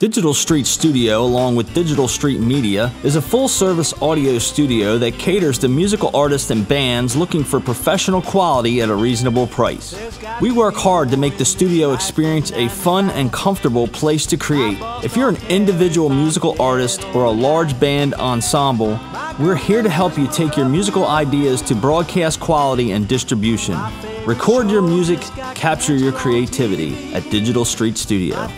Digital Street Studio, along with Digital Street Media, is a full service audio studio that caters to musical artists and bands looking for professional quality at a reasonable price. We work hard to make the studio experience a fun and comfortable place to create. If you're an individual musical artist or a large band ensemble, we're here to help you take your musical ideas to broadcast quality and distribution. Record your music, capture your creativity at Digital Street Studio.